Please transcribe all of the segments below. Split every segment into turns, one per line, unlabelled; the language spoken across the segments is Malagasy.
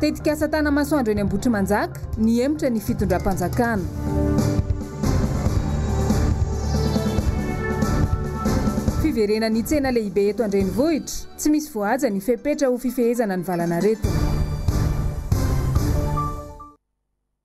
Tetikasa Tanamasoandro eny Ambohitrimanjaka, nihemotra ny fitondram-panjakana. Fiverenan'ny tsena lehibe eto an-drenivohitra, tsy misy voahaja ny fepetra ho fifehezana ny
valanaretina.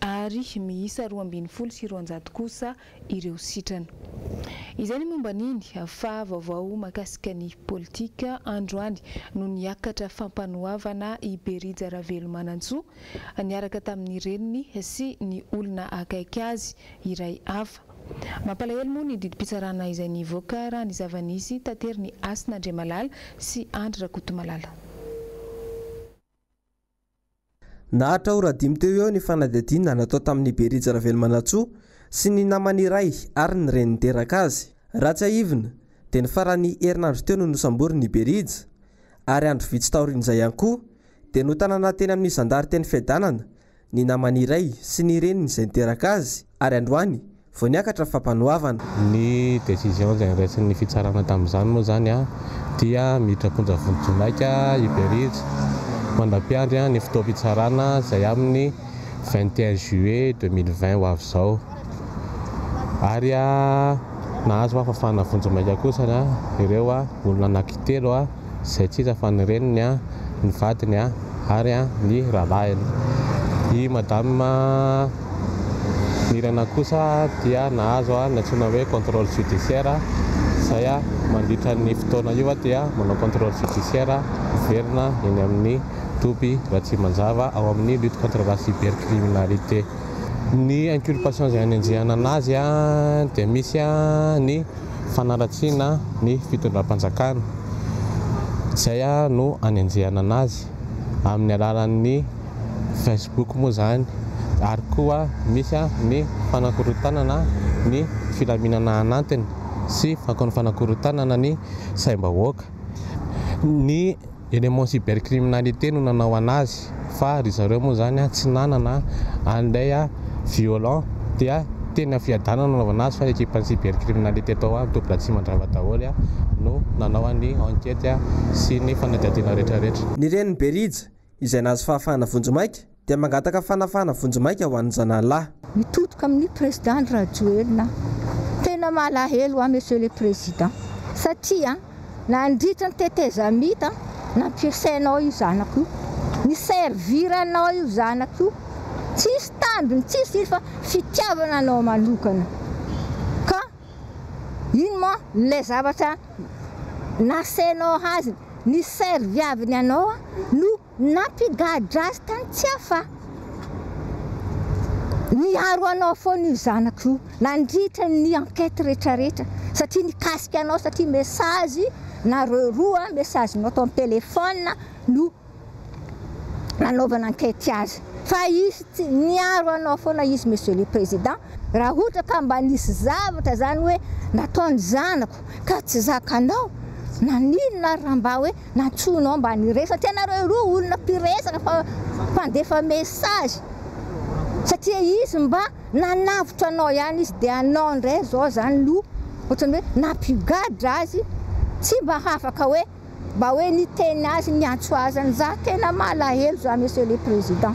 ary miisa roa ambin'ny folo sy roanjato kosa ireo sitrana. Izay ny momba an'iny fa vaovao makasika ny politika androany no niakatra fampanoavana i Berija Ravelomanantsoa niaraka tamin'ny reniny sy ny olona akaiky azy iray hafa. Mampalahelo moa ny didim-pitsarana izay nivoaka raha ny zava-nisy taterin'i Hasina Andriamalala sy Andry
Rakotomalala. Nahatrao ora dimy teo ho eo ny fanadihadiana natao tamin'i Berija Ravelomanantsoa sy ny namany iray ary ny reny niteraka azy. Raha tsiahivina dia ny faran'ny herinandro teo no nosamborin'i Berija ary andro vitsy taorian'izay ihany koa dia notanana teny amin'ny zandary teny Fiadanana ny namany iray sy ny reniny izay niteraka azy. Ary androany vao niakatra ny fampanoavana.
Ny décision izay niraisin'ny fitsarana tamin'izany moa izany dia miditra am-ponja vodidonaika i Berija mandra-piandry ny fotoam-pitsarana izay amin'ny vingt et un juillet deux mille vingt ho avy izao. Ary nahazo fahafahana vonjimaika kosa ireo olona anankitelo. izay tsy hita fa ny reniny, ny vadiny ary ny rahalahiny. I Madame Mirana kosa dia nahazo ny antsoina hoe contrôle judiciaire izay mandritra ny fotoana io dia manao contrôle judiciaire miverina eny amin'ny toby Ratsimanjava ao amin'ny lutte contre la cybercriminalité. Ny inculpation izay anenjehana an'azy dia misy ny. fanaratsiana ny fitondram-panjakana, izay ary no anenjehana an'azy amin'ny alalan'ny Facebook moa izany ary koa misy ny fanakorontanana ny filaminana anatiny sy fanakorontanana ny saim-bahoaka. Ny. Eny mon cybercriminalité no nanao anazy fa ry zareo moa zany a tsy nanana an'ilay a violent dia teny amin'ny fiadanana no nanaovana azy fa ny ekipan'ny cybercriminalité tao amin'ny toby Ratsimandrava daholo a no nanao an'ny enquete a sy ny fanadihadiana rehetra rehetra.
Ny renin'i Berija izay nahazo fahafahana vonjimaika Dia mangataka fanafahana vonjimaika ho an'ny zanahalahy.
Mitotoka amin'ny Président Andry Rajoelina aho. Tena malahelo aho Monsieur le Président satria nandritra ny tetezamita nampiasainao io zanako io, ni servir anao io zanako io, tsisy tambiny tsisy izy fa fitiavana anao manokana ka ino moa ilay zavatra nasainao azy ni serviaviny anao no Nampigadra azy tany Tsiafa. Miaro anao foana io zanako io nandritra ny enquête retraretra satria nikasika anao satria message nareo roa message nao tao am telephone no nanaovana enquête azy fa izy tsy miaro anao foana izy monsieur le président raha ohatra ka mba nisy zavatra zany hoe nataony zanako ka tsy zakanao naninona ary raha mba hoe Nantsoinao mba niresaka, tsy ianareo roa olona mpiresaka fa mpandefa message, satria izy mba nanavotra anao ihany izy dia anao indray izao izany no ohatran'ny hoe nampigadra azy, tsy mba hafaka hoe mba hoe niteny azy, niantso azy any, za tena malahelo za Monsieur le Président.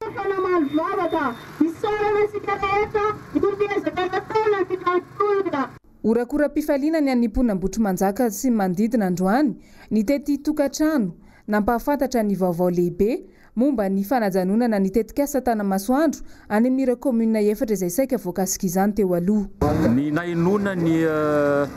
Efa namaly vavaka. Isaorana isika rehetra noho ny ezaka nataon'ny mpitranotolona. Horakoram-pifaliana ny an'ny mpon'Ambohitrimanjaka sy ny
manodidina androany ny teti-tokantrano nampahafantatra ny vaovao lehibe momba ny fanajanonana ny tetikasa Tanamasoandro any amin'ireo kaominina efatra izay saika voakasik'izany teo aloha.
Ny nahenoana ny.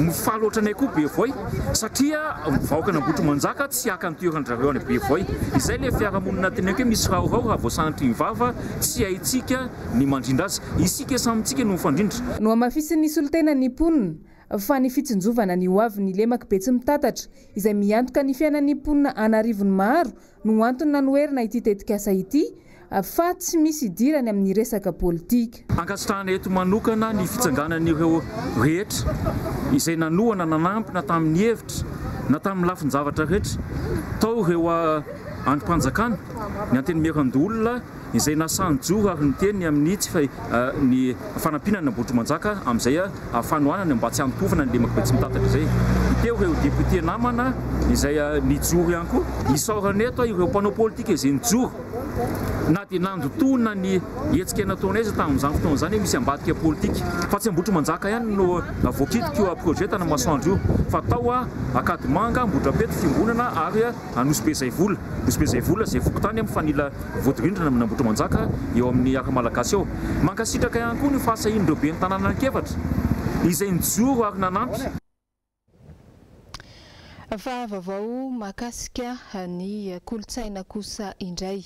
Ny faly ohatranay koa Bevoay satria ny vahoakan'Ambohitrimanjaka tsy haka ny toeran-dRareo any Bevoay. Izay ilay fiarahamonina teneniko hoe misy raorao raha vao sanatria mivava, tsy haintsika ny mandrindra azy. Isika samy tsika no mifandrindra.
Nohamafisin'ny solontena ny mponina fa ny fitsinjovana ny hoavin'ny lemak'i Betsimitatatra izay miantoka ny fiainan'ny mponina an'arivony maro no antony nanoherana ity tetikasa ity, Fa tsy misy idirany amin'ny resaka politika.
Ankasitrahana eto manokana ny fitsanganan'ireo rehetra izay nanohana na nanampina tamin'ny hevitra na tamin'ny lafin-javatra rehetra tao ireo andrim-panjakana, ny Antenimierandoholona izay nasan-jo ary niteny ny amin'ny tsy ny fanampiana ny Ambohitrimanjaka amin'izay fanohanana mba tsy hanompoana ny lemaka Betsimitatatra izay. Teo ireo députés namana izay nijoro ihany koa. Isaorana eto ireo mpanao politika izay nijoro na dia nandotona ny hetsika nataonay aza tamin'izany fotoana izany hoe misy ambadika politika fa tsy Ambohitrimanjaka ihany no voakidiko io projet tana masoandro io fa tao Ankadimanga, Ambohidrapeto, Fiangonana ary Anosibe Zaivola Anosibe Zaivola izay fokontany mifanila voadirindrina amin' Ambohitrimanjaka eo amin'ny Art Malagasy eo. Mankasitraka ihany koa ny fahasahian'ireo ben'ny tanàna an-kefatra izay nijoro ary nanampy.
Fa vaovao mahakasika ny kolontsaina kosa indray.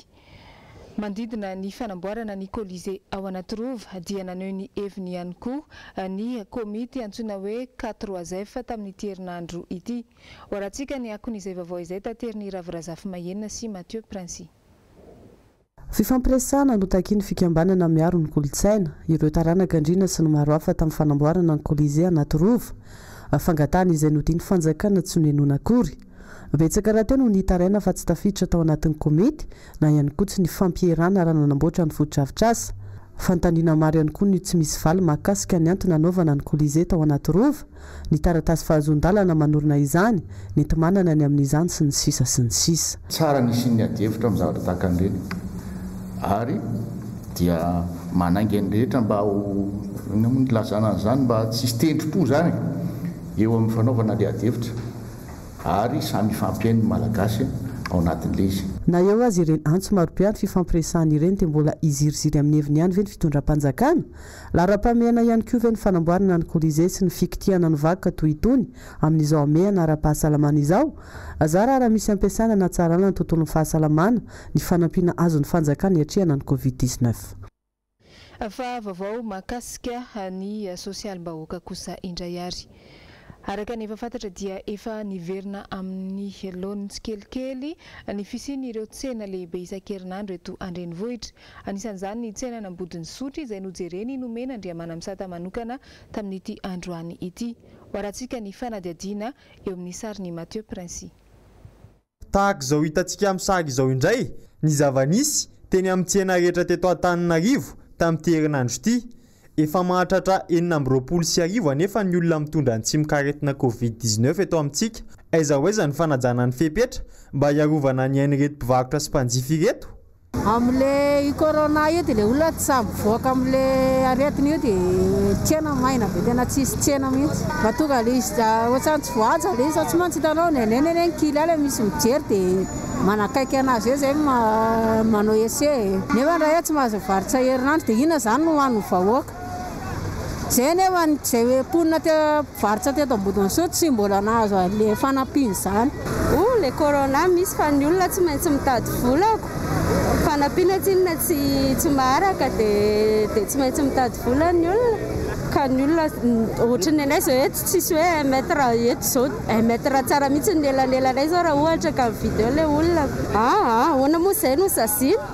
Manodidina ny fanamboarana ny Colisée ao Anatirova dia naneho ny heviny ihany koa ny komity antsoina hoe K3F tamin'ity herinandro ity. Hoarantsika ny akon'izay vaovao izay tateriny Ravo Razafimahenina sy Mathieu Princii.
Fifampiresahana no takian'ny fikambanana miaro ny kolontsaina, ireo taranaka andriana sy ny maro hafa tamin'ny fanamboarana ny Colisée Anatirova. Fangatahana izay nodian'ny fanjakana tsy nonenoina akory. Betsaka rahateo no nitaraina fa tsy tafiditra tao anatin'ny komity na ihany koa tsy nifampierahana raha nanamboatra ny fotodrafitrasa. Fanontaniana maro ihany koa no tsy misy valy mahakasika ny antony nanaovana ny Colisée tao Anatirova. ny taratasy fahazoan-dalana manorina izany, ny tomanana ny amin'izany sy ny sisa sy ny sisa.
Tsara ny hisian'ny adihevitra amin'ny zavatra tahaka an'ireny ary dia manainga ny rehetra mba ho, inona moa no hilazana an'izany, mba tsy hisy tendrom-po izany eo amin'ny fanaovana ilay adihevitra ary samy hifampihaino ny Malagasy ao anatin'ilay izy.
Na eo aza ireny antso marobe anty fifampiresahana ireny dia mbola hiziriziry amin'ny heviny ihany ve ny fitondram-panjakana? Laharam-pahamehana ihany koa ve ny fanamboarana ny Colisée sy ny fikitihana ny vakoka toy itony amin'izao hamehana ara-pahasalamana izao? Zara raha misy ampiasaina hanatsarana ny tontolon'ny fahasalamana ny fanampiana azon'ny fanjakana hiatrehana ny Covid dix-neuf.
Fa vaovao mahakasika ny sosialim-bahoaka kosa indray ary. Araka ny efa fantatra dia efa niverina amin'ny laoniny tsikelikely ny fisian'ireo tsena lehibe isan-kerinandro eto an-drenivohitra. Anisan'izany ny tsenan'Ambodin'Isotry izay nojereny nomen' Andriamanamisata manokana tamin'ity androany ity. Hoarantsika ny fanadihadiana eo amin'ny sarin'i Mathieu Princi.
Tahaka izao hitantsika amin'ny sary izao indray ny zava-nisy teny amin'ny tsena rehetra teto Antananarivo tamin'ity herinandro ity. Efa mahatratra enina amby roapolo sy arivo anefa ny olona mitondra ny tsimok'aretina Covid dix neuf eto amintsika. Aiza ho aiza ny fanajana ny fepetra mba hiarovana ny ain'ireto mpivarotra sy mpanjifa ireto?
Amle io corona io de le olona tsy sahy mivoaka amle aretina io de tsena maina be tena tsisy tsena mihitsy fa tonga le izy ohatrany tsy voahaja le izy fa tsy maintsy hitanao nenene anie ny kily any misy mijery de manakaiky anazy eo zay manao ese e! nefa ndray tsy mahazo mivarotra herinandro de inona zany no hoan'ny vahoaka? Izay anefa ny izay mponina teo mpivarotra teto Ambodinsoa tsy mbola nahazo an'ilay fanampiana izany.
Oh le corona misy fa ny olona tsy maintsy mitady vola ko fanampiana tsinona tsy tsy maharaka de de tsy maintsy mitady vola ny olona ka ny olona ohatry ny anay zao eto tsisy hoe un mètre eto zao un mètre tsara mihitsy ny elanelanay zao raha ohatra ka mividy eo le olona ko aa ahoana moa zay no
saziana.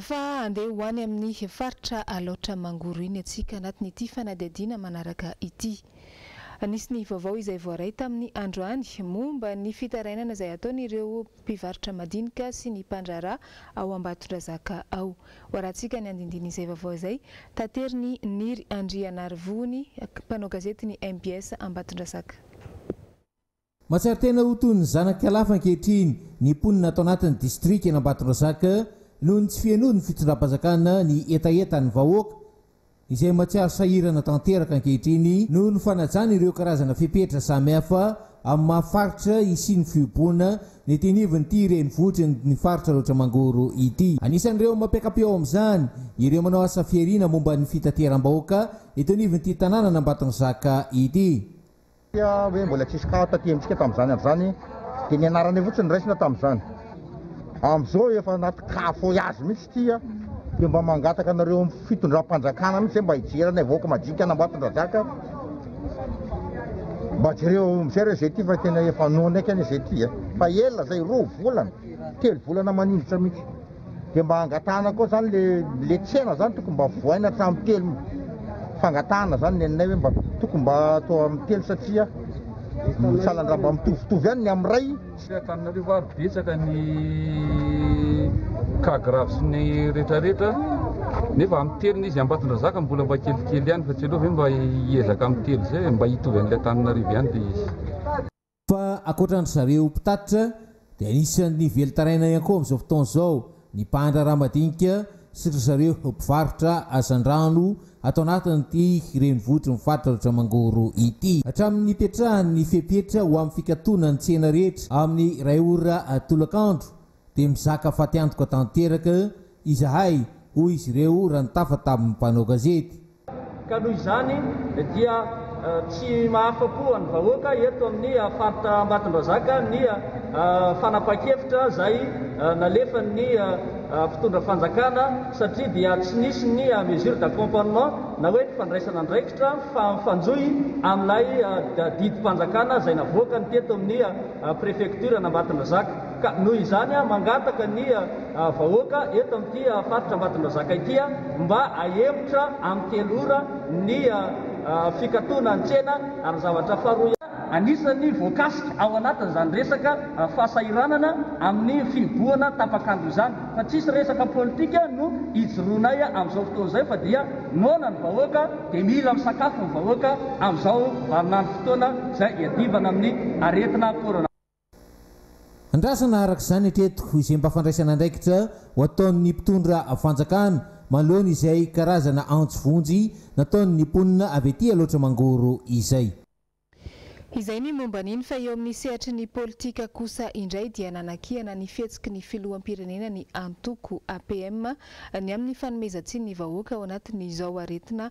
Fa andeha ho
any amin'ny
faritra Alaotra Mangoro iny antsika anatin'ity fanadihadiana manaraka ity. Nisy ny vaovao izay voaray tamin'ny androany momba ny fitarainana izay ataon'ireo mpivarotra madinika sy ny mpandraharaha ao Ambatondrazaka ao. Hoarahantsika ny andindin'izay vaovao izay, taterin'i Niry Andrianarivony, mpanao gazety ny mbs Ambatondrazaka.
Mahatsiaro tena ho toy ny zanak'Alafa ankehitriny ny mponina ato anatin'ny distrikan'Ambatondrazaka noho ny tsy fihenoan'ny fitondram-panjakana ny hetahetan'ny vahoaka, izay mahatsiaro sahirana tanteraka ankehitriny noho ny fanajana ireo karazana fepetra samihafa amin'ny maha faritra hisian'ny fihibohana ny ety anivon'ity renivohitry ny faritra Alaotra Mangoro ity. Anisan'ireo mampiaka-peo amin'izany ireo manao asa fihariana momba ny fitateram-bahoaka eto anivon'ity tanànan'Ambatondrazaka ity.
Dia hoe mbola tsisy cas taty amintsika tamin'izany andro izany dia ny anarany eo fotsiny no raisina tamin'izany. Amin'izao efa anaty cas foyage mihitsy ity a! Dia mba mangataka anareo amin'ny fitondram-panjakana mihitsy zay mba hijery anay vahoaka madinika an'Ambatondrazaka mba jereo amin'izay re zay ity fa tena efa noana eky anie zay ity a! Fa ela zay, roa volana, telo volana manindrotra mihitsy. Dia mba angatahana koa zany le le tsena zany tokony mba vohaina hatramin'ny telo fangatahana zany nenay hoe mba tokony mba atao amin'ny telo satria salandra mba mitovitovy ihany ny amin'ny
ray. Tsy ry Antananarivo ary betsaka ny cas grave sy ny retraretra nefa amin'ny telo ny izy Ambatondrazaka mbola mba kelikely ihany fa tsy aleo ve mba hiezaka amin'ny telo zay mba hitovy an'ilay Antananarivo ihany le izy.
Fa ankoatra an-dry zareo mpitatitra dia anisan'ny velon-tarainana ihany koa amin'izao fotoana izao ny mpandraharaha madinika sy ry zareo mpivarotra hazandrano ato anatin'ity renivohitry ny faritra Andriamangoro ity. Hatramin'ny nipetrahan'ny fepetra ho amin'ny fikatonana ny tsena rehetra amin'ny iray ora tolakandro dia mizaka fatiantoka tanteraka izahay, hoy izy ireo raha nitafa tamin'ny mpanao gazety.
ka noho izany dia tsy mahafa-po an'ny vahoaka eto amin'ny faritra Ambatondrazaka ny fanapahan-kevitra izay nalefan'ny mpitondra fanjakana satria dia tsy nisy ny mesure d'accompagnement na hoe fandraisana andraikitra mifanjohy amin'ilay didim-panjakana izay navoakany teto amin'ny prefecture an'Ambatondrazaka. Ka noho izany aho mangataka ny vahoaka eto amin'ity faritra Ambatondrazaka ity mba hahemotra amin'ny telo ora ny fikatoana ny tsena ary ny zavatra faharoa ihany anisan'ny voakasika ao anatin'izany resaka fahasahiranana amin'ny fihibohana tapak'andro izany fa tsisy resaka politika no ijoroanay amin'izao fotoana izay fa dia noana ny vahoaka dia mila misakafo ny vahoaka amin'izao vaninandro fotoana izay iadivana amin'ny aretina corona.
Andrasana araka izany hatreto izay mba fandraisana andraikitra ho ataon'ny mpitondra fanjakana manoloana izay karazana antso vonjy nataon'ny mponina avy aty Alaotra Mangoro izay.
Izay ny momba an'iny fa eo amin'ny sehatry ny politika kosa indray dia nanakiana ny fihetsiky ny filoham-pirenena ny antoko APM ny amin'ny fanomezan-tsiny ny vahoaka ao anatin'izao
aretina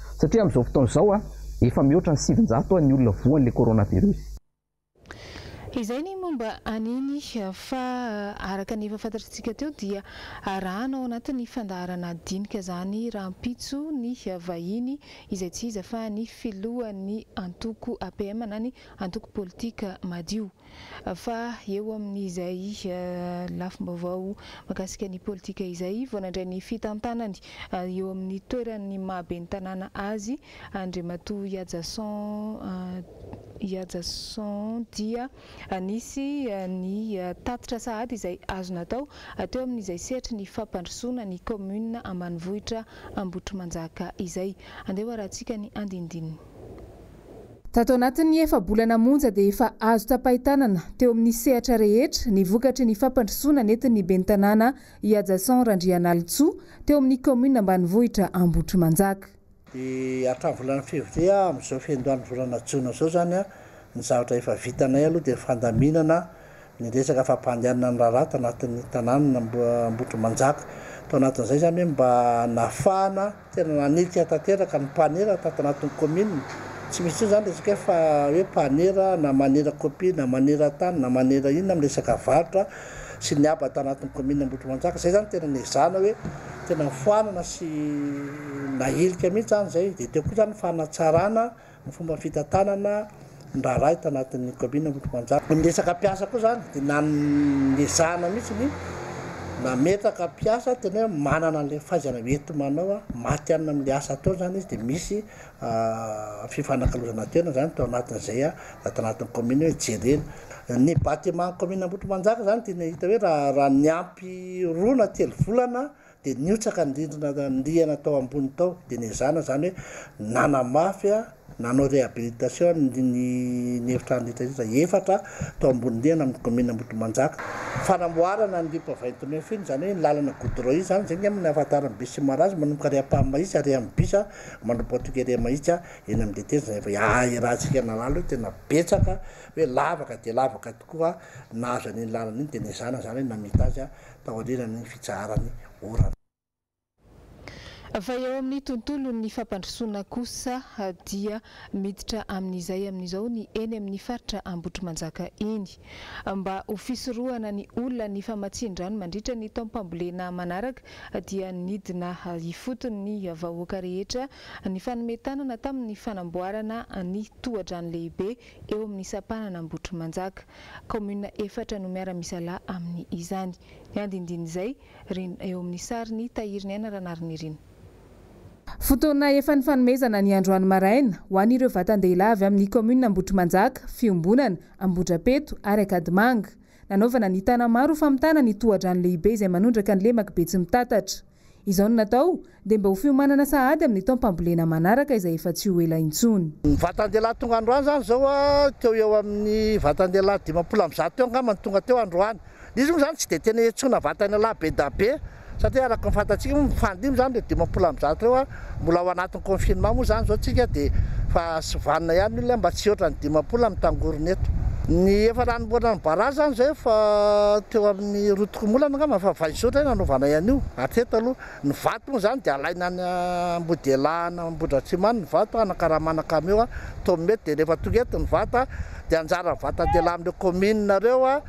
Satria amin'izao fotoana izao, efa mihoatra ny sivinjato ny olona voan'ilay coronavirus.
Izay ny momba an'iny, fa araka ny efa fantatr'tsika teo dia arahana ao anatin'ny fandaharana dinika izany rahampitso ny vahiny izay tsy iza fa ny filohan'ny antoko APM na ny antoko politika Madio. Fa eo amin'izay lafim-baovao mahakasika ny politika izay vao nandray ny fitantanany eo amin'ny toeran'ny maha ben'ny tanàna azy Andriamatoa Ihajason Ihajason dia nisy ny tatitra sahady izay azo natao teo amin'izay sehatry ny fampandrosoana ny kaominina ambanivohitra Ambohitrimanjaka izay. Andeha hoarahantsika ny andinindininy.
Tato anatin'ny efa-bolana monja dia efa azo tapahi-tanana teo amin'ny sehatra rehetra ny vokatry ny fampandrosoana nentin'ny ben'ny tanàna i Ajason Randrianalintsoa teo amin'ny kaominina ambanivohitra Ambohitrimanjaka.
Dia hatramin'ny volana février amin'izao fiandohan'ny volana jona izao izany ny zavatra efa vitanay aloha dia ny fandaminana ny resaka fampandehanana ny raharaha tao anatin'ny tanànan'Ambohitrimanjaka. Tao anatin'izay izany hoe mba nahafahana tena nanetika tanteraka ny mpanera tato anatin'ny kaominina. Tsy misy intsony izany ny resaka hoe fa hoe mpanera na manera kopia na manera tany na manera inona amin'ny resaka varotra sy ny haba tao anatin'ny kaominina Ambohitrimanjaka. Izay izany tena nezahana hoe tena foanana sy nahilika mihitsy izany izay. Dia teo koa izany ny fanatsarana. ny fomba fitantanana ny raharaha eto anatin'ny kaominina Ambohitrimanjaka. Ny resaka mpiasa koa izany dia nanezahana mihitsy ny nametraka mpiasa tena hoe manana an'ilay fahaizana hoenti-manao matihanina amin'ilay asa atao izany izy dia misy fifanakalozana tena izany tao anatin'izay raha tao anatin'ny kaominina hoe jerena. Ny batiman'ny kaominina Ambohitrimanjaka izany dia nahita hoe raha niampy roa na telo volana Dia nihotsaka ny rindrina rihana tao ambony tao, dia nezahana izany hoe nanamafy, nanao réhabilitation ny ny efitrano rehetra rehetra efatra tao ambony rihana amin'ny commune Ambodimanjaka. Fanamboarana ny ripa Vaintonefo iny, izany hoe iny lalana goudron iny zany, zay ngamba no ahafantaran'ny bus sy Maraza manomboka ary Ampahimahitsy ary amin'ny bus manomboka tonga ery Mahitsy eny amin'ny tetezana izay vao ahirantsika an'Analo hoe tena betsaka hoe lavaka dia lavaka tokoa nahazo an'iny lalana iny dia nezahana izany hoe namita azy tao anelan'ny fitsaharan'ny orana.
Fa eo amin'ny tontolon'ny fampandrosoana kosa dia miditra amin'izay amin'izao ny eny amin'ny faritra Ambohitrimanjaka iny. Mba ho fisorohana ny olana ny famatsian-drano mandritra ny taom-pambolena manaraka dia nidina ifotony ny vahoaka rehetra nifanome tanana tamin'ny fanamboarana ny tohadrano lehibe eo amin'ny sampanana Ambohitrimanjaka. Kaominina efatra no miara-misalahy amin' izany. Ny andindin'izay, rin, eo amin'ny sarin'i Tahiriniaina Ranarinirin.
Fotoana efa nifanomezana ny androany maraina ho an'ireo vatan-dehilahy avy amin'ny kaominina Ambohitrimanjaka, Fiombonana, Ambohidrapeto ary Ankadimanga. Nanaovana ny tana maro ho famitana ny tohadrano lehibe izay manondraka ny lemak'i Betsimitatatra. Izao no natao dia mba ho fiomanana sahady amin'ny taom-pambolena manaraka izay efa tsy ho ela intsony.
Ny vatan-dehilahy tonga androany izany izao teo eo amin'ny vatan-dehilahy dimampolo amby zato teo angamba no tonga teo androany. Izy moa izany tsy dia tena iantsoana vatan-dehilahy be dia be Satria araka ny fantatsika moa mifandimby izany ireo dimampolo amby zato ireo an, mbola ao anatin'ny confinement moa izany izao tsika dia fa sivanina ihany ny olona mba tsy hihoatra ny dimampolo no mitangorona eto. Ny efa nanamboarana ny barrage izany izay efa teo amin'ny roa tokom-bolana angamba fa vaisotra ihany hanaovanay an'io hatreto aloha. Ny vato moa izany dia alaina any Ambodelahy any Ambohidratrimo ny vato hanakaramana camion, toa mety dia rehefa tonga eto ny
vato dia anjaran'ny vatan-dehilahy amin'ireo communes ireo.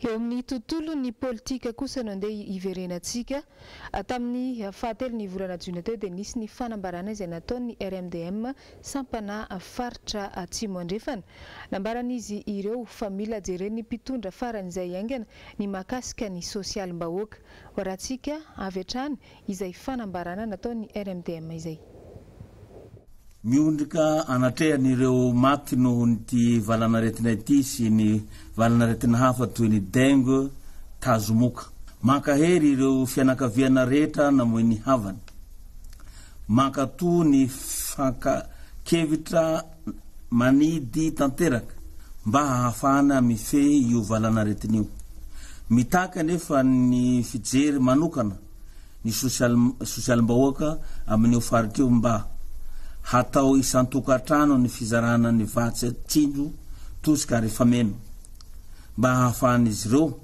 Eo amin'ny tontolon'ny politika kosa no andeha hiverenantsika. Tamin'ny fahatelon'ny volana jiona teo dia nisy ny fanambarana izay nataon'ny RMDM, sampana faritra Atsimo Andrefana. Nambaran'izy ireo fa mila jeren'ny mpitondra faran'izay haingana ny mahakasika ny sosialim-bahoaka. Varatsika avy hatrany izay fanambarana nataon'ny RMDM izay.
Miondrika anatrehany ireo maty noho ity valan'aretina ity sy ny valan'aretina hafa toy ny dengue, tazomoka. Mankahery ireo fianakaviana rehetra namoy ny havany. Mankatoa ny fanka-kevitra. Manidy tanteraka mba hahafahana mifehy io valan'aretina io. Mitaky anefa ny fijery manokana ny sosialim-bahoaka amin'io faritra io mba hatao isan-tokantrano ny fizarana ny vatsy atsindro tosika ary fameno mba hahafahan'izy ireo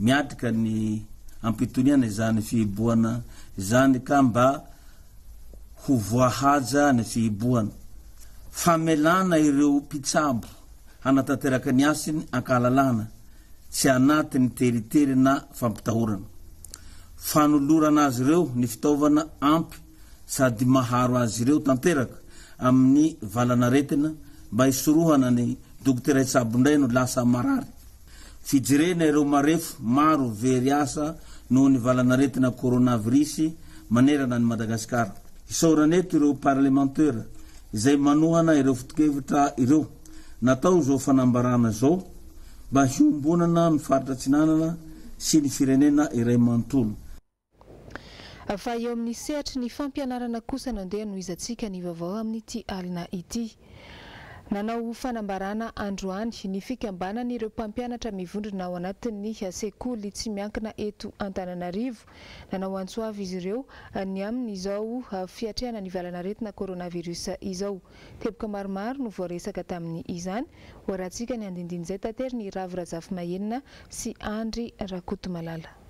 miatrika ny ampitoniana izany fihibohana izany ka mba ho voahaja ny fihibohana, famelana ireo mpitsabo hanatanteraka ny asiny an-kahalalahana tsy anatin'ny teritery na fampitahorana, fanolorana azy ireo ny fitaovana ampy sady maharo azy ireo tanteraka amin'ny valanaretina mba hisorohana ny dokotera hitsabo indray no lasa marary. Fijerena ireo marefo maro very asa noho ny valan'aretina coronavirus manerana an'i Madagasikara. Isaorana eto ireo parlemantera izay manohana ireo fotokevitra ireo natao izao fanambarana izao mba hiombonana ny faritra Atsinanana sy ny firenena iray manontolo.
Fa eo amin'ny sehatry ny fampianarana kosa no andeha hanohizantsika ny vaovao amin'ity alina ity. Nanao fanambarana androany ny fikambanan'ireo mpampianatra mivondrona ao anatin'ny sekoly tsy miankina eto Antananarivo. Nanao antso avo izy ireo ny amin'izao fiatrehana ny valan'aretina coronavirus izao. Teboka maromaro no voaresaka tamin'ny izany, hoarahantsika ny andindin'izay tateriny Ravo Razafimahenina sy Andry
Rakotomalala.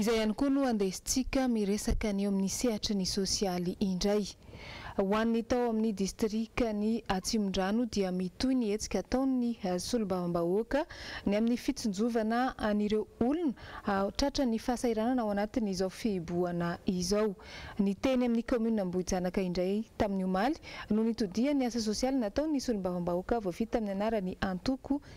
Izay ihany koa no
andesintsika miresaka ny eo amin'ny sehatry ny sosialy indray. Ho an'ny tao amin'ny distrikan'i Atsimondrano dia mitohy ny hetsika ataon'ny solombavambahoaka ny amin'ny fitsinjovana an'ireo olona tratran'ny fahasahiranana ao anatin'izao fihibohana izao. Ny teny amin'ny kaominina Ambohijanaka indray tamin'ny omaly no nitodihan'ny asa sosialy nataon'ny solombavambahoaka voafidy tamin'ny anaran'ny antoko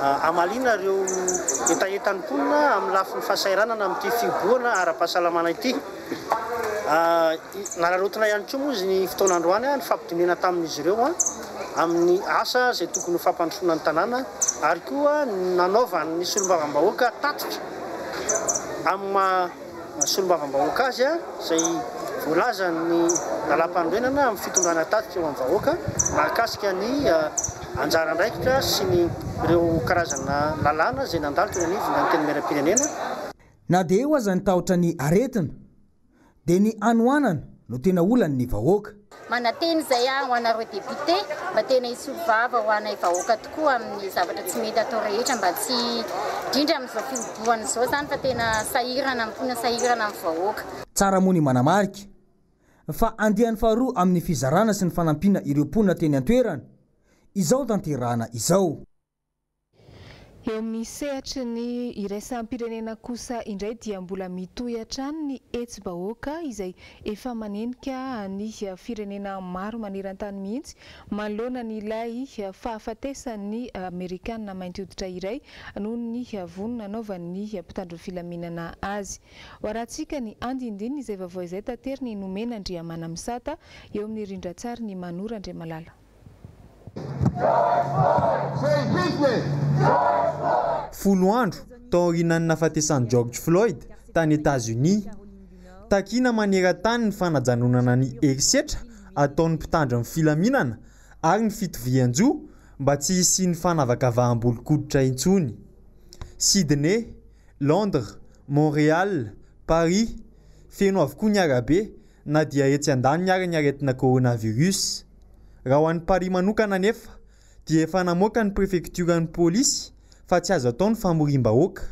Hamaliana ireo
hetahetan'ny mponina amin'ny lafiny fahasahiranana amin'ity fihibohana ara-pahasalamana ity. Nanararaotina ihany koa moa izy ny fotoana androany ny fampidonena tamin'izy ireo amin'ny asa izay tokony ho fampandrosoana ny tanàna ary koa ny nanaovan'ny solombavambahoaka tatitra amin'ny maha solombavambahoaka azy izay voalazan' ny lalàmpanorenana amin'ny fitondrana tatitra eo amin'ny vahoaka mahakasika ny anjara andraikitra sy ny ireo karazana lalàna izay nandalo teny anivon' ny Antenimierampirenena.
Na dia eo aza ny tahotra ny aretina, dia ny hanoanana no tena olan' ny vahoaka.
Manantena izay aho ho anareo députés mba tena hisolo vava ho anay vahoaka tokoa amin'ny zavatra tsy mety atao rehetra mba tsy indrindra amin'izao fihodohana izao izany fa tena sahirana ny mponina sahirana ny vahoaka.
Tsara moa ny manamarika fa andiany faharoa amin'ny fizarana sy ny fanampiana ireo mponina teny an-toerana izao tanterahana izao.
Eo amin'ny sehatry ny iraisam-pirenena kosa indray dia mbola mitohy hatrany ny hetsi-bahoaka izay efa manenika ny firenena maro maneran-tany mihitsy manoloana an'ilay fahafatesan'ny Amerikana mainty hoditra iray noho ny vono nanaovan'ny mpitandro filaminana azy. Hoarahantsika ny andinindin'izay vaovao izay tateriny Nomena Andriamanamisata eo amin'ny rindran-tsary ny Mano Randriamalala.
Folo andro taorianan'ny nahafatesan'i George Floyd tany Etazonia, takiana maneran-tany ny fanajanonana ny herisetra ataon'ny mpitandro ny filaminana ary ny fitovian-jo mba tsy hisian'ny fanavakavaham-bolonkoditra intsony. Sydney, Londres, Montréal, Paris, feno avokoa ny arabe, Na dia etsy andaniny ary ny aretina coronavirus. Raha ho an'i Paris manokana anefa dia efa namoaka ny prefektioran'ny polisy fa tsy azo atao ny famoriam-bahoaka.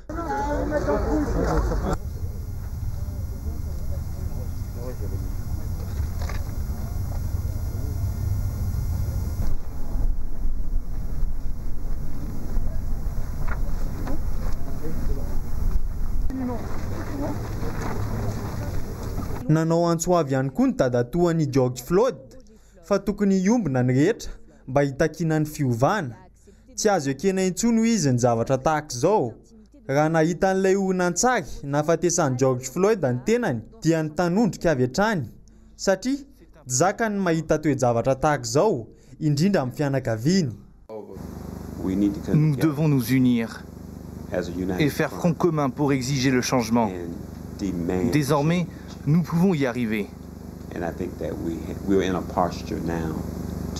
Nanao antso avo ihany koa ny dadatoan' i George Floyd fa tokony hiombona ny rehetra mba hitakiana ny fiovana. Tsy azo ekena intsony hoy izy ny zavatra tahaka izao. Raha nahita an'ilay horonantsary nahafatesan'i George Floyd ny tenany dia nitanondrika avy hatrany satria tsy zakany ny mahita toe-javatra tahaka izao indrindra amin'ny fianakaviany
Nous devons nous unir et faire front commun pour exiger le changement. Désormais, nous pouvons y arriver.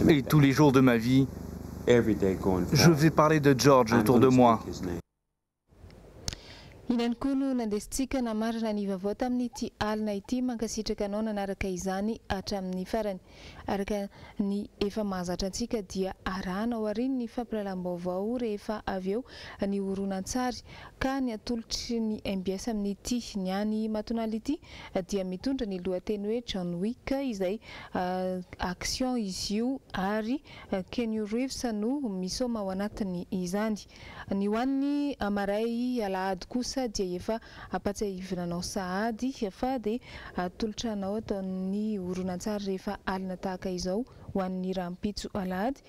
Et tous les jours de ma vie, je vais parler de George autour de moi.
Inona koa no nandesintsika namarana ny vaovao tamin'ity alina ity. Mankasitraka anao nanaraka izany hatramin'ny farany. Araka ny efa mahazatra antsika dia arahana aorian' ny fampilalaam-baovao rehefa avy eo ny horonan-tsary ka ny atolotry ny mbs amin'ity Ny Any Matonala ity dia mitondra ny lohateny hoe John Wick izay action izy io ary Keanu Reeves no misaoma ao anatiny izany. Ny ho an'ny Marais y Alahady kosa dia efa ampatsiahivina anao sahady fa dia atolotra anao ataon'ny horonantsary rehefa alina tahaka izao ho an'ny rahampitso Alahady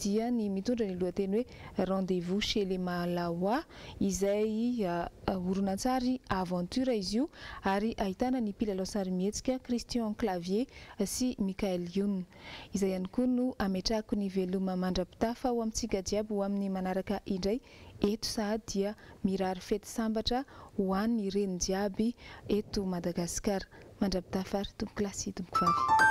dia ny mitondra ny lohateny hoe Rendez-vous chez les Mahalawa izay horonantsary aventure izy io ary ahitana ny mpilalao sarimihetsika Christian Clavier sy Michael Youn. Izay ihany koa no ametrahako ny veloma mandra-pitafa ho amintsika jiaby ho amin'ny manaraka indray eto sahady dia mirary fety sambatra ho an'ny reny jiaby eto Madagasikara. Mandra-pitafa ary tompokolahy sy tompokovavy.